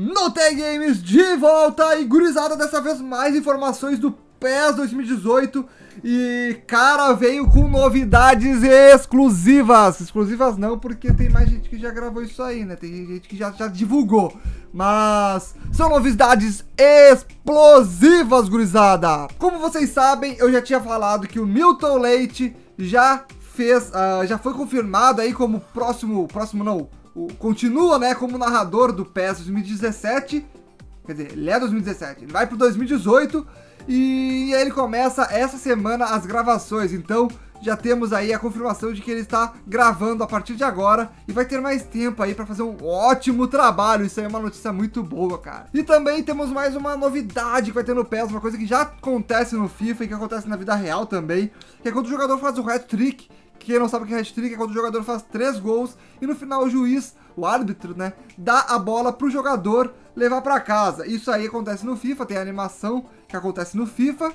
No Games de volta e gurizada dessa vez mais informações do PES 2018 e cara veio com novidades exclusivas, exclusivas não porque tem mais gente que já gravou isso aí, né, tem gente que já, já divulgou, mas são novidades explosivas gurizada. Como vocês sabem eu já tinha falado que o Milton Leite já fez, uh, já foi confirmado aí como próximo, próximo não, o, continua, né, como narrador do PES 2017. Quer dizer, ele é 2017, ele vai pro 2018 e ele começa essa semana as gravações. Então, já temos aí a confirmação de que ele está gravando a partir de agora e vai ter mais tempo aí para fazer um ótimo trabalho. Isso aí é uma notícia muito boa, cara. E também temos mais uma novidade que vai ter no PES, uma coisa que já acontece no FIFA e que acontece na vida real também, que é quando o jogador faz o hat-trick, quem não sabe que é hat-trick é quando o jogador faz três gols e no final o juiz, o árbitro, né, dá a bola pro jogador levar para casa. Isso aí acontece no FIFA, tem a animação que acontece no FIFA.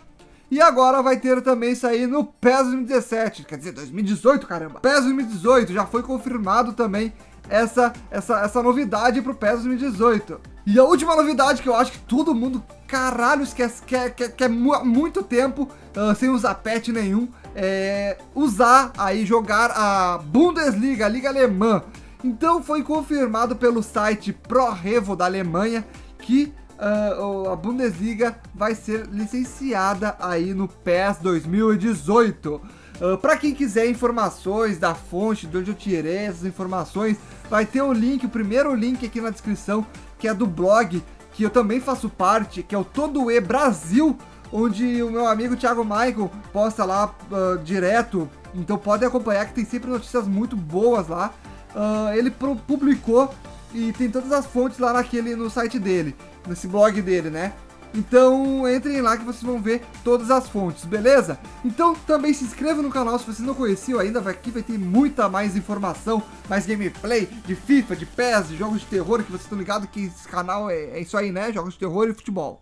E agora vai ter também isso aí no PES 2017, quer dizer, 2018, caramba. PES 2018 já foi confirmado também essa, essa, essa novidade pro PES 2018. E a última novidade que eu acho que todo mundo, caralho, esquece, quer, quer, quer muito tempo, uh, sem usar patch nenhum, é, usar aí, jogar a Bundesliga, a Liga Alemã. Então foi confirmado pelo site ProRevo da Alemanha que uh, a Bundesliga vai ser licenciada aí no PES 2018. Uh, para quem quiser informações da fonte, de onde eu tirei essas informações, vai ter o um link, o primeiro link aqui na descrição, que é do blog, que eu também faço parte, que é o Todo E Brasil, onde o meu amigo Thiago Michael posta lá uh, direto. Então pode acompanhar que tem sempre notícias muito boas lá. Uh, ele publicou e tem todas as fontes lá naquele no site dele, nesse blog dele, né? Então entrem lá que vocês vão ver todas as fontes, beleza? Então também se inscreva no canal se vocês não conheciam ainda, aqui vai ter muita mais informação, mais gameplay de FIFA, de PES, de jogos de terror, que vocês estão ligados que esse canal é, é isso aí, né? Jogos de terror e futebol.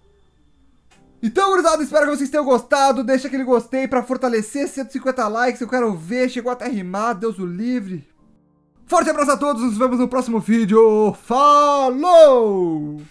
Então, gurizada, espero que vocês tenham gostado. Deixa aquele gostei pra fortalecer 150 likes. Eu quero ver. Chegou até rimar. Deus o livre. Forte abraço a todos. Nos vemos no próximo vídeo. Falou!